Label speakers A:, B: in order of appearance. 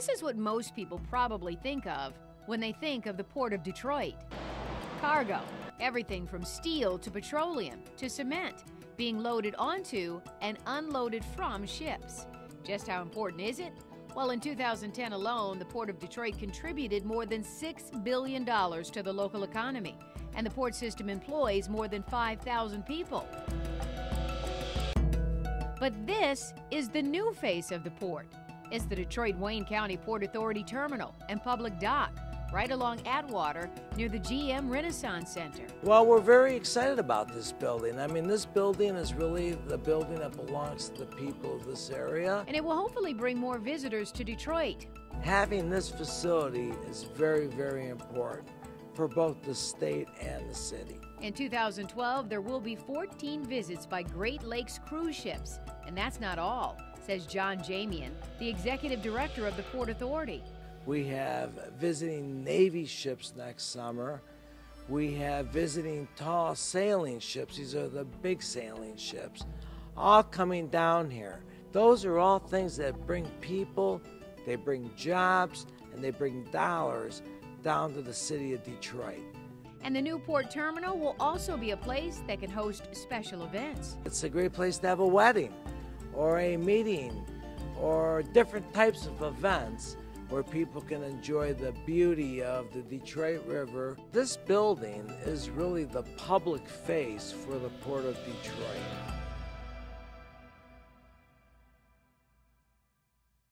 A: This is what most people probably think of when they think of the Port of Detroit. Cargo, everything from steel to petroleum to cement, being loaded onto and unloaded from ships. Just how important is it? Well, in 2010 alone, the Port of Detroit contributed more than $6 billion to the local economy, and the port system employs more than 5,000 people. But this is the new face of the port. It's the Detroit Wayne County Port Authority Terminal and Public Dock, right along Atwater near the GM Renaissance Center.
B: Well, we're very excited about this building. I mean, this building is really the building that belongs to the people of this area.
A: And it will hopefully bring more visitors to Detroit.
B: Having this facility is very, very important for both the state and the city.
A: In 2012, there will be 14 visits by Great Lakes cruise ships. And that's not all, says John Jamian, the executive director of the Port Authority.
B: We have visiting Navy ships next summer. We have visiting tall sailing ships. These are the big sailing ships, all coming down here. Those are all things that bring people, they bring jobs, and they bring dollars down to the city of Detroit.
A: And the new port terminal will also be a place that can host special events.
B: It's a great place to have a wedding or a meeting or different types of events where people can enjoy the beauty of the Detroit River. This building is really the public face for the Port of Detroit.